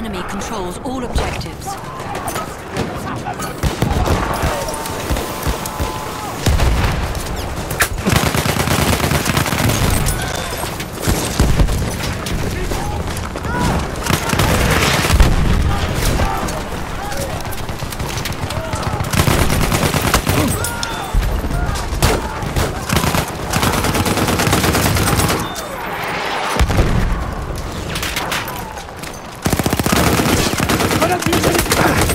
enemy controls all objectives. Ugh!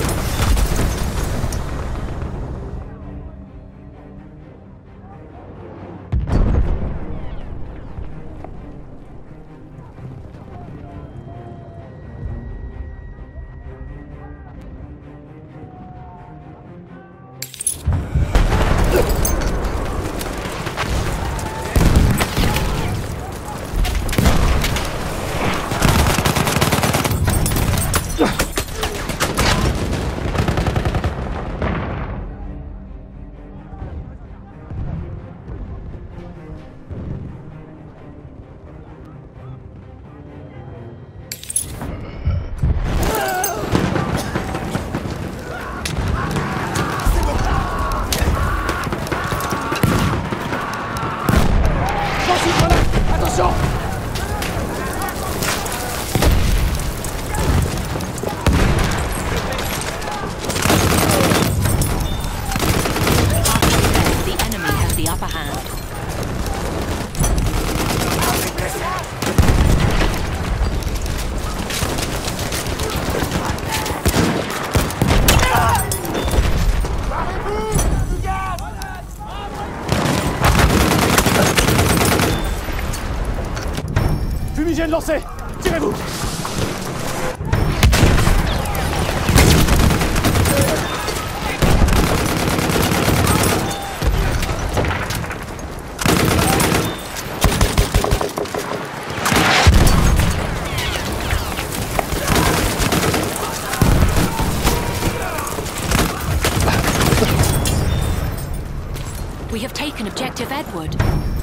Tirez-vous We have taken objective Edward.